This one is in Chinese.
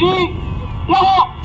一，落后。